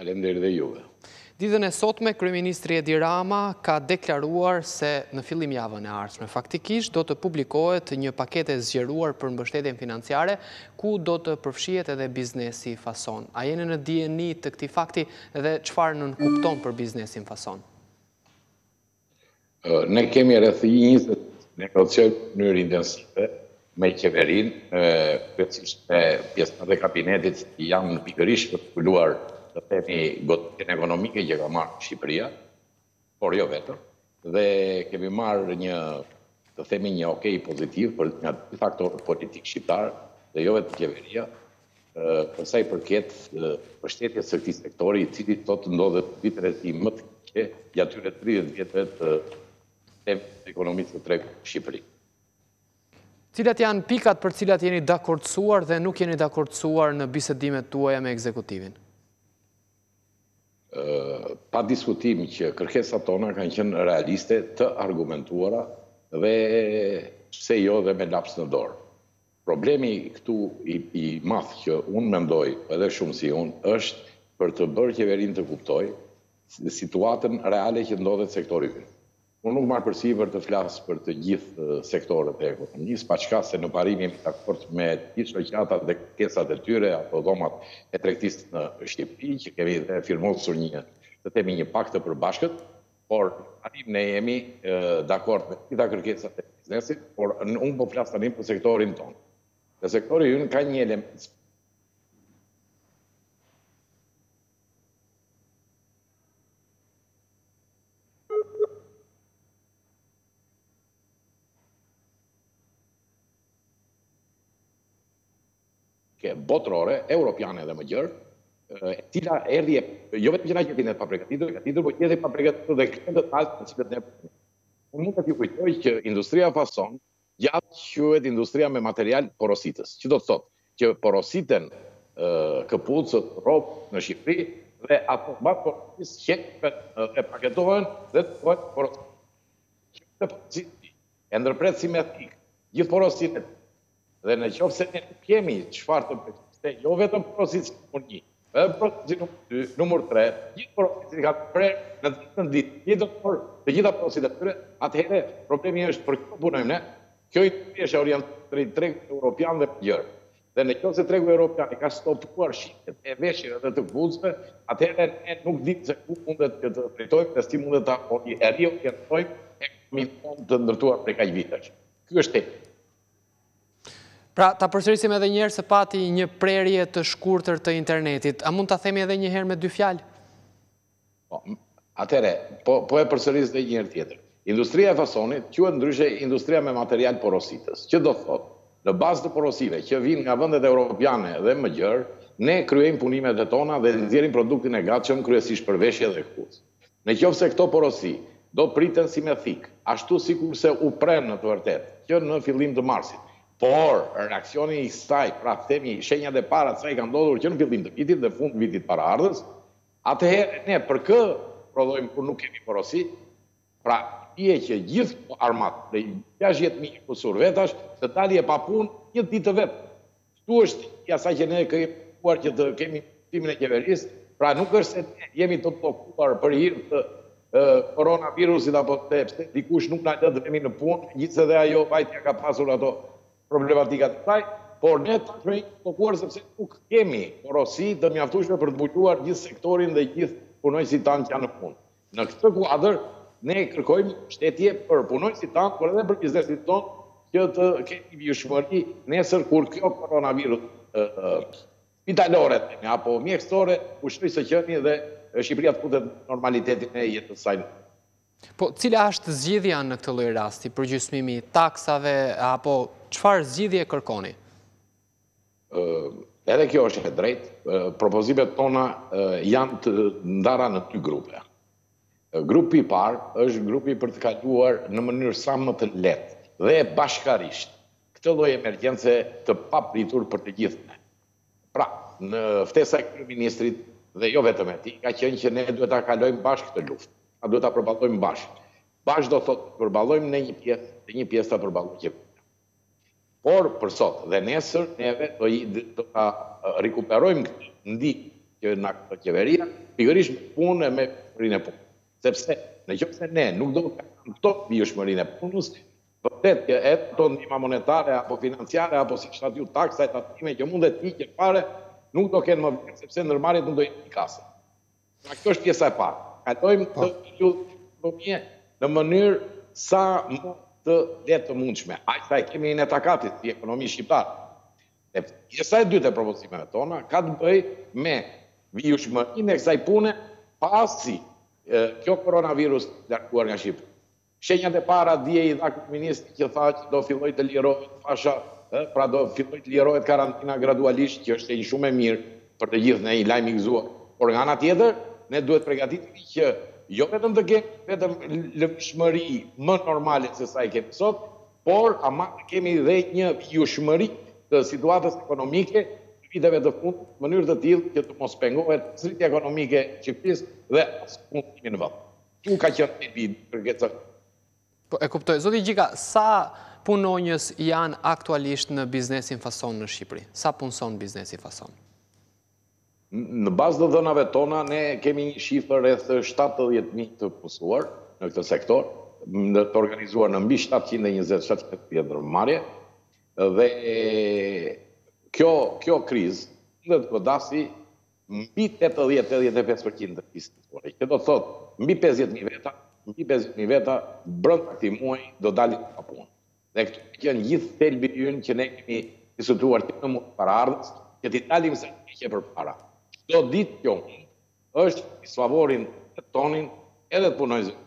Faleminderit dhe juve. Ditën e sotme, kryeministri Edi Rama ka deklaruar se në fillim javën e ardhshme faktikisht do të publikohet një paketë e zgjeruar për mbështetjen financiare, ku do të përfshihet edhe biznesi fason. A jeni në dijeni të këtij fakti dhe çfarë nënkupton për biznesin fason? Ne kemi rreth 20 ditë që negociojmë në mënyrë intensive me qeverinë, kryesisht me pjesëtarët e kabinetit, janë pikërisht për të mbuluar, të themi, goditjen ekonomike që ka marrë Shqipëria, por jo vetëm, dhe kemi marrë një, të themi, një okay pozitiv për nga dy faktorët politikë shqiptarë, dhe jo vetëm qeveria, për sa i përket mbështetjes së këtij sektori, i cili sot ndodhet në ditën e tij më të keqe gjatë këtyre 30 vjetëve të sistemit të ekonomisë së tregut në Shqipëri. Cilat janë pikat për cilat jeni dakordësuar dhe nuk jeni dakordësuar në bisedimet tuaja me ekzekutivin? Pa diskutim që kërkesat tona kanë qenë realiste të argumentuara dhe pse jo dhe me laps në dorë. Problemi këtu i madh që unë mendoj edhe shumë si unë është për të bërë qeverinë të kuptojë situatën reale që ndodhet sektori ynë. Unë nuk marr përsipër të flas për të gjithë sektorët e ekonomisë, paçka se në parim jemi dakord me të gjithë shoqatat dhe kërkesat e tyre apo dhomat e tregtisë në Shqipëri që kemi dhe firmosur një, le të themi një pakt të përbashkët, Por në parim ne jemi dakord me të gjitha kërkesat e biznesit, por unë po flas tani për sektorin tonë. Dhe sektori ynë ka një element botërore, europiane dhe më gjerë, e cila erdhi jo vetëm që na gjeti ne të papregatitur, e gatitur, por gjeti papregatitur dhe këto detajë të cilët ne po Unë mund të ju kujtoj që industria fason ndryshe quhet industria me material porositës, që do të thotë që porositen këpucët, rrobat në Shqipëri dhe ato mbas porositisë qenë e paketohen dhe të bëhen porositë. Që të porositë e ndërpret si me thikë, gjithë porositë Dhe në qoftë se ne nuk kemi çfarë të besojmë se jo vetëm porositësi numër një, edhe porositësi numër dy, numër tre, të gjithë porositësit kanë prerë në të njëjtën ditë, në të njëjtën orë, të gjitha porositë e tyre, atëherë problemi është për kë po punojmë ne? Kjo industri është e orientuar drejt tregut europian dhe më gjerë. Dhe në qoftë se tregu europian i ka stopuar shitjet e veshjeve dhe të këpucëve, atëherë ne nuk dimë se ku mundet që të drejtojmë dhe si mundet ta riorientojmë ekonominë tonë të ndërtuar prej kaq vitesh. Ky është thelbi. Pra, ta përsërisim edhe një herë se pati një prerje të shkurtër të internetit. A mund ta themi edhe një herë me dy fjalë? Po, atëherë, po, po e përsëris dhe një herë tjetër. Industria e fasonit quhet ndryshe industria me material porositës, që do të thotë, në bazë të porosive që vijnë nga vendet europiane dhe më gjerë, ne kryejmë punimet e tona dhe nxjerrim produktin e gatshëm kryesisht për veshje dhe këpucë. Në qoftë se këto porosi do priten si me thikë, ashtu sikurse u prenë në të vërtetë që në fillim të marsit, por reaksioni i saj, pra themi shenjat e para të saj kanë ndodhur që në fillim të vitit dhe fund vitit paraardhës, atëherë ne për kë prodhojmë kur nuk kemi porosi? Pra, bie që gjithë kjo armatë prej gjashtëdhjetë mijë e kusur vetash të dali e papunë në një ditë të vetme. Këtu është e asaj që ne kemi kërkuar që të kemi mbështetjen e qeverisë, pra nuk është se ne jemi të bllokuar për hir të koronavirusit apo sepse dikush nuk na lë të vemi në punë, megjithëse dhe ajo vajtja ka pasur ato problematikat e saj, por ne tashmë jemi të bllokuar sepse nuk kemi porosi të mjaftueshme për të mbuluar gjithë sektorin dhe gjithë punonjësit tanë që janë në punë. Në këtë kuadër, ne kërkojmë mbështetje për punonjësit tanë, por edhe për biznesin tonë që të kemi vijueshmëri nesër kur kjo koronavirus spitalore themi apo mjekësore të pushojë së qeni dhe Shqipëria të futet në normalitetin e jetës së saj. Po cila është zgjidhja në këtë lloj rasti, përgjysmimi i taksave apo çfarë zgjidhje kërkoni? Edhe kjo është e drejtë, propozimet tona janë të ndara në dy grupe. Grupi i parë është grupi për të kaluar në mënyrë sa më të lehtë dhe bashkarisht këtë lloj emergjence të papritur për të gjithë ne. Pra, në ftesa e kryeministrit dhe jo vetëm e tij, ka qenë që ne duhet ta kalojmë bashkë këtë luftë, duhet ta përballojmë bashkë. Bashkë do thotë të përballojmë ne një pjesë, dhe një pjesë ta përballojë qe Por për sot dhe nesër neve do ta rikuperojmë këtë ndihmë që na ka dhënë qeveria, pikërisht me punë e me vijueshmërinë e punës. Sepse në qoftë se ne nuk do të kemi këtë vijueshmërinë e punës, vërtet që edhe ato ndihma monetare apo financiare apo siç thatë ju taksa e tatime që mundet të hiqen fare, nuk do kenë më vlerë sepse ndërmarrjet nuk do jenë efikase. Pra kjo është pjesa e parë. Të kalojmë po. të lutë fëmije në mënyrë sa më të lehtë të mundshme. Aq sa e kemi në takatin, si ekonomi shqiptare. Dhe pjesa e dytë e propozimeve tona ka të bëjë me vijueshmërinë e kësaj pune pasi kjo koronavirus të largohet nga Shqipëri. Shenjat e para dje i dha kryeministri që tha që do fillojë të lirohet fasha, ë, pra do fillojë të lirohet karantina gradualisht, që është shenjë shumë e mirë për të gjithë ne, një lajm i gëzuar. Por nga ana tjetër, ne duhet të përgatitemi që jo vetëm të kemi vetëm lëvizshmëri më normale se sa e kemi sot, por ama të kemi dhe një vijushmëri të situatës ekonomike të viteve të fundit në mënyrë të tillë që të mos pengohet as rritja ekonomike e Shqipërisë dhe as punësimi në vend. Ku ka qenë thelbi për këtë të... Po e kuptoj, zoti Gjika, sa punonjës janë aktualisht në biznesin fason në Shqipëri? Sa punëson biznesi fason? Në bazë të dhënave tona, ne kemi një shifër rreth 70.000 të punësuar në këtë sektor, në të organizuar në mbi 720-730 ndërmarrje, dhe kjo, kjo krizë, do të godasi mbi tetëdhjetë, tetëdhjetë e pesë për qind të këtij sektori, që do të thotë mbi pesëdhjetë mijë veta, mbi pesëdhjetë mijë veta brenda këtij muaji do dalin pa punë. Dhe këtu ka qenë gjithë thelbi ynë që ne kemi diskutuar që në muajt paraardhës që t'i dalim kësaj të keqe përpara. Çdo ditë që humb është në disfavorin edhe tonin edhe të punonjësve tanë.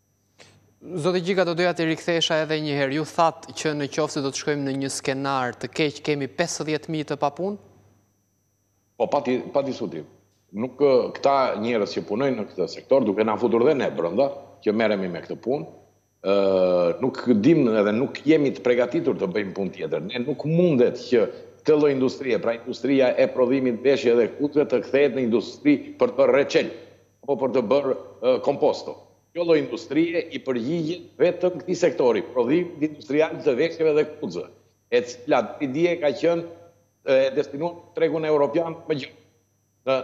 Zoti Gjika, do doja të rikthesha edhe një herë. Ju thatë që në qoftë se do të shkojmë në një skenar të keq, kemi 50.000 të papunë? Po, pa diskutim. Nuk këta njerëz që punojnë në këtë sektor, duke na futur dhe ne brenda, që merremi me këtë punë, nuk dimë edhe nuk jemi të pregatitur të bëjmë punë tjetër. Ne nuk mundet që këtë lloj industrie, pra industria e prodhimit veshje dhe këpucëve të kthehet në industri për të bërë reçel. apo për të bërë komposto. Kjo lloj industrie i përgjigjet vetëm këtij sektori, prodhimit industrial të veshjeve dhe këpucëve, e cila deri dje ka qenë e destinuar për tregun europian dhe më gjerë. Në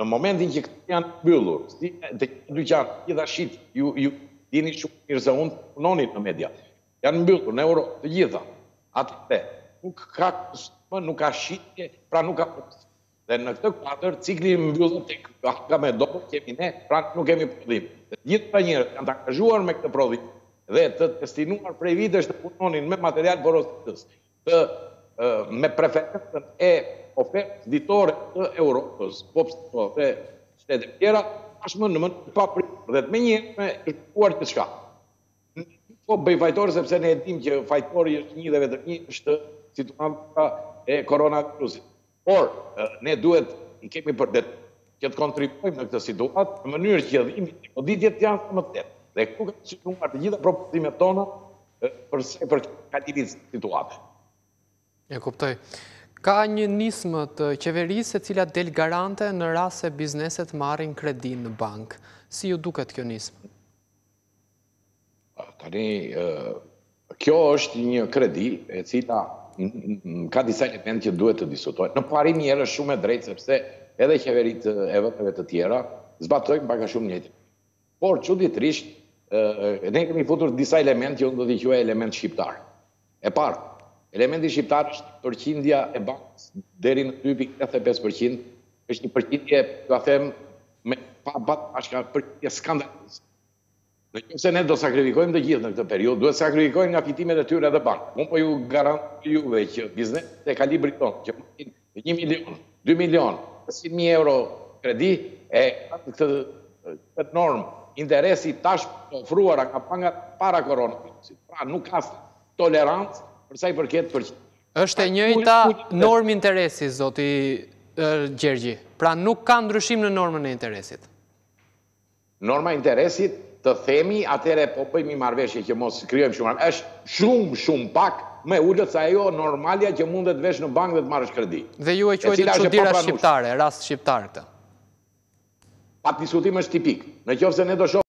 në momentin që këto janë mbyllur, si dhe të gjitha dyqanet, të gjitha shitjet, ju e dini shumë më mirë se unë se punoni në media, janë mbyllur në Europë të gjitha, atëherë nuk ka konsum më, nuk ka shitje, pra nuk ka prodhim. Dhe në këtë kuadër cikli mbyllet tek kjo hallka më e dobët jemi ne, pra ne nuk kemi prodhim. Të gjithë këta njerëz janë të angazhuar me këtë prodhim dhe të destinuar prej vitesh të punonin me material porositësi të me preferencën e ofertës ditore të Europës, po, po edhe shtete të tjera, tashmë në mënyrë të papritur dhe të menjëhershme është ndryshuar gjithçka. Nuk po bëj fajtor sepse ne e dimë që fajtori është një dhe vetëm një është situata e koronavirusit. Por, ne duhet e kemi për detyrë që të kontribuojmë në këtë situatë në mënyrë që dëmi dhe goditjet të jenë sa më të lehta. Dhe këtu kanë synuar të gjitha propozimet tona për sa i përket kalimit të situatës. E kuptoj. Ka një nismë të qeverisë e cila del garante në rast se bizneset marrin kredi në bankë. Si ju duket kjo nismë? Tani, kjo është një kredi e cila ka disa elementë që duhet të diskutojmë. Në parim merret shumë e drejtë, sepse edhe qeveritë e vendeve të tjera, zbatojnë pak a shumë njëjtë. Por, çuditërisht, ne kemi futur disa elementë që unë do t'i quaj elementë shqiptarë. E para, elementi shqiptar është përqindja e bankës deri në dy pikë tetëdhjetë e pesë për qind, është një përqindje, dua të them, me pa ballë bashka, përqindje skandaloze. Në qoftë se ne do sakrifikojmë të gjithë në këtë periudhë, duhet të sakrifikojmë nga fitimet e tyre edhe bankat. Unë po ju garantoj juve që bizneset e kalibrit tonë, që marrin një milion, dy milion, pesëqind mijë euro kredi, e kanë këtë normë interesi tash të ofruara nga bankat para koronavirusit. Pra nuk ka tolerancë për sa i përket për Është e njëjta normë interesi, zoti Gjergji. Pra nuk ka ndryshim në normën e interesit. Norma e interesit të themi atëherë po bëjmë një marrëveshje që mos të krijojmë shumë është shumë shumë pak më e ulët se ajo normalja që mundet të vesh në bankë dhe të marrësh kredi. Dhe ju e quajtët çudia shqiptare, rast shqiptar këtë. Pa diskutim është tipik. Në qoftë se ne do shohim.